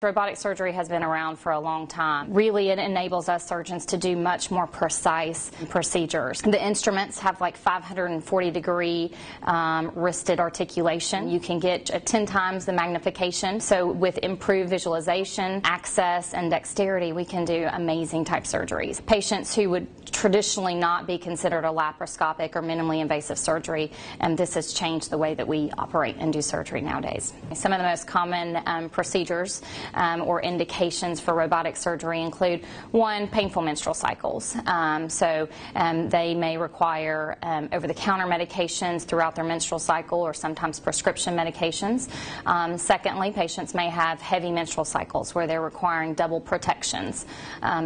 Robotic surgery has been around for a long time. Really, it enables us surgeons to do much more precise procedures. The instruments have like 540 degree um, wristed articulation. You can get 10 times the magnification. So, with improved visualization, access, and dexterity, we can do amazing type surgeries. Patients who would traditionally not be considered a laparoscopic or minimally invasive surgery, and this has changed the way that we operate and do surgery nowadays. Some of the most common um, procedures um, or indications for robotic surgery include one, painful menstrual cycles. Um, so um, they may require um, over the counter medications throughout their menstrual cycle or sometimes prescription medications. Um, secondly, patients may have heavy menstrual cycles where they're requiring double protections,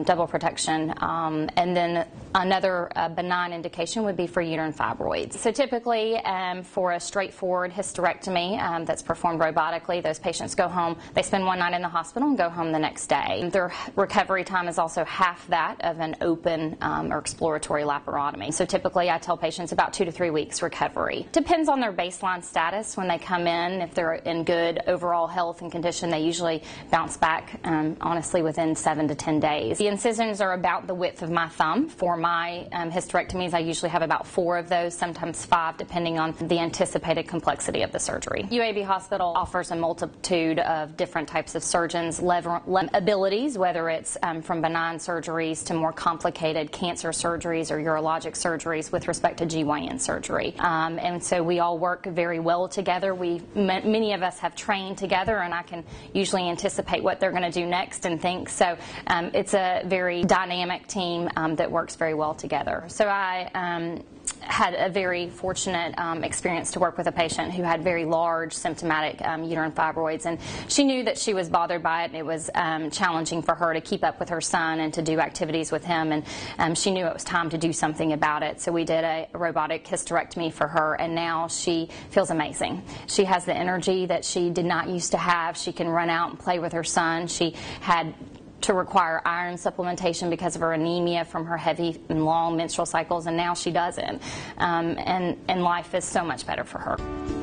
double protection. and then Another uh, benign indication would be for uterine fibroids. So typically, um, for a straightforward hysterectomy um, that's performed robotically, those patients go home. They spend one night in the hospital and go home the next day. Their recovery time is also half that of an open um, or exploratory laparotomy. So typically, I tell patients about two to three weeks recovery. Depends on their baseline status when they come in. If they're in good overall health and condition, they usually bounce back, um, honestly, within seven to ten days. The incisions are about the width of my thumb for my um, hysterectomies, I usually have about four of those, sometimes five, depending on the anticipated complexity of the surgery. UAB Hospital offers a multitude of different types of surgeons' abilities, whether it's um, from benign surgeries to more complicated cancer surgeries or urologic surgeries with respect to GYN surgery. Um, and so we all work very well together. We many of us have trained together, and I can usually anticipate what they're going to do next and think. So um, it's a very dynamic team um, that works very well together. So I um, had a very fortunate um, experience to work with a patient who had very large symptomatic um, uterine fibroids, and she knew that she was bothered by it. and It was um, challenging for her to keep up with her son and to do activities with him, and um, she knew it was time to do something about it. So we did a robotic hysterectomy for her, and now she feels amazing. She has the energy that she did not used to have. She can run out and play with her son. She had to require iron supplementation because of her anemia from her heavy and long menstrual cycles, and now she doesn't. Um, and, and life is so much better for her.